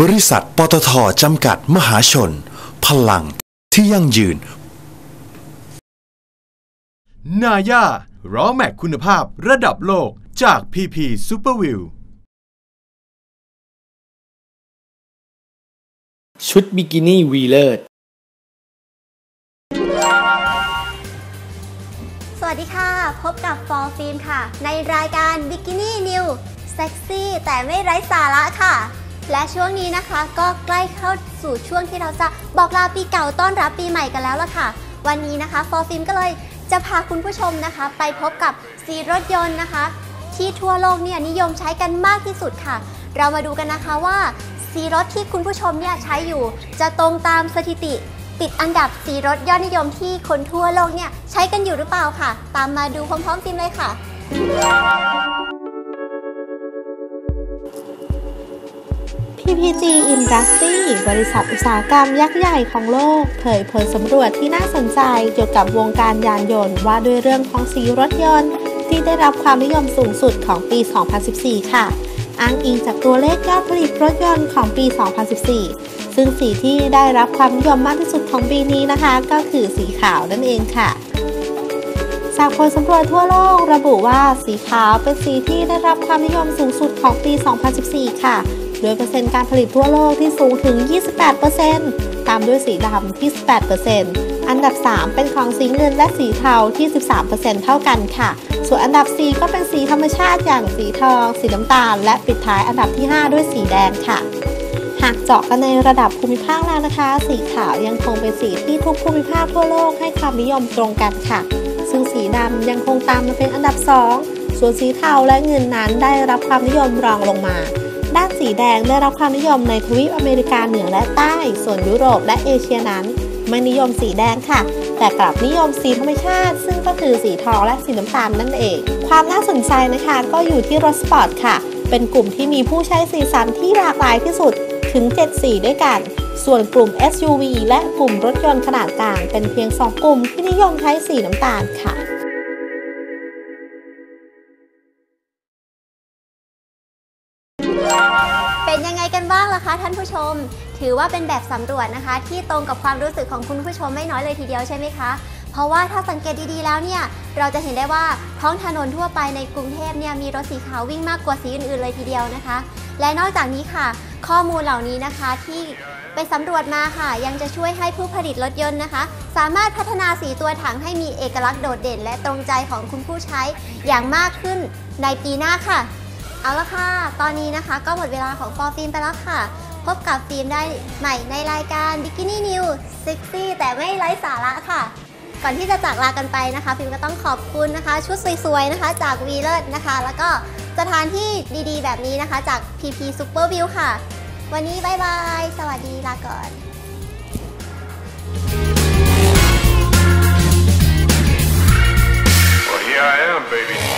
บริษัทปตทจำกัดมหาชน พลังที่ยั่งยืน นาย่าล้อแม็กคุณภาพระดับโลกจาก PP Superview ชุดบิกินี่วีเลิศสวัสดีค่ะ พบกับฟอร์ฟิล์มค่ะ ในรายการ Bikini News เซ็กซี่แต่ไม่ไร้สาระค่ะ และช่วงนี้นะคะก็ใกล้เข้าสู่ช่วงที่เราจะบอกลาปีเก่าต้อนรับปีใหม่กันแล้วล่ะค่ะ วันนี้นะคะฟอร์ฟิล์มก็เลยจะพาคุณผู้ชมนะคะ ไปพบกับสีรถยนต์นะคะ ที่ทั่วโลกเนี่ยนิยมใช้กันมากที่สุดค่ะ เรามาดูกันนะคะว่าสีรถที่คุณผู้ชมเนี่ยใช้อยู่ จะตรงตามสถิติ ติดอันดับสีรถยอดนิยมที่คนทั่วโลกเนี่ยใช้กันอยู่หรือเปล่าค่ะ ตามมาดูพร้อมๆฟิล์มเลยค่ะ PPG Industry บริษัทอุตสาหกรรมยักษ์ใหญ่ของโลก เผยผลสำรวจที่น่าสนใจเกี่ยวกับวงการยานยนต์ ว่าด้วยเรื่องของสีรถยนต์ ที่ได้รับความนิยมสูงสุดของปี 2014 ค่ะ อ้างอิงจากตัวเลขยอดผลิตรถยนต์ของปี 2014 ซึ่งสีที่ได้รับความนิยมมากที่สุดของปีนี้นะคะ ก็คือสีขาวนั่นเองค่ะจากผลสำรวจทั่วโลกระบุว่าสีขาวเป็นสีที่ได้รับความนิยมสูงสุดของปี 2014 ค่ะ โดยเปอร์เซ็นต์การผลิตทั่วโลกที่สูงถึง 28%ตามด้วยสีดำที่ 18%อันดับ 3 เป็นของสีเงินและสีเทาที่ 13%เท่ากันค่ะ ส่วนอันดับ 4 ก็เป็นสีธรรมชาติอย่างสีทอง สีน้ำตาล และปิดท้ายอันดับที่ 5 ด้วยสีแดงค่ะหากเจาะกันในระดับภูมิภาคแล้วนะคะ สีขาวยังคงเป็นสีที่ทุกภูมิภาคทั่วโลกให้ความนิยมตรงกันค่ะ ซึ่งสีดำยังคงตามมาเป็นอันดับ 2 ส่วนสีเทาและเงินนั้นได้รับความนิยมรองลงมา ด้านสีแดงได้รับความนิยมในทวีปอเมริกาเหนือและใต้ ส่วนยุโรปและเอเชียนั้น ไม่นิยมสีแดงค่ะ แต่กลับนิยมสีธรรมชาติ ซึ่งก็คือสีทองและสีน้ำตาลนั่นเอง ความน่าสนใจนะคะก็อยู่ที่รถสปอร์ตค่ะ เป็นกลุ่มที่มีผู้ใช้สีสันที่หลากหลายที่สุดถึง 7 สีด้วยกัน ส่วนกลุ่ม SUV และกลุ่มรถยนต์ขนาดกลาง เป็นเพียง 2 กลุ่มที่นิยมใช้สีน้ำตาลค่ะางล่ะคะท่านผู้ชม ถือว่าเป็นแบบสำรวจนะคะ ที่ตรงกับความรู้สึกของคุณผู้ชมไม่น้อยเลยทีเดียวใช่ไหมคะ เพราะว่าถ้าสังเกตดีๆแล้วเนี่ย เราจะเห็นได้ว่าท้องถนนทั่วไปในกรุงเทพเนี่ยมีรถสีขาววิ่งมากกว่าสีอื่นๆเลยทีเดียวนะคะ และนอกจากนี้ค่ะ ข้อมูลเหล่านี้นะคะที่ไปสำรวจมาค่ะยังจะช่วยให้ผู้ผลิตรถยนต์นะคะ สามารถพัฒนาสีตัวถังให้มีเอกลักษณ์โดดเด่น และตรงใจของคุณผู้ใช้อย่างมากขึ้นในปีหน้าค่ะ เอาละค่ะ ตอนนี้นะคะก็หมดเวลาของฟอร์ฟิล์มไปแล้วค่ะ พบกับฟิล์มได้ใหม่ในรายการ Bikini News เซ็กซี่แต่ไม่ไร้สาระค่ะ ก่อนที่จะจากลากันไปนะคะ ฟิล์มก็ต้องขอบคุณนะคะ ชุดสวยๆนะคะ จากวีเล r นะคะ แล้วก็สถานที่ดีๆ แบบนี้นะคะจาก PP Super View ค่ะ วันนี้บายบาย สวัสดีลาก่อน Well, here I am, baby.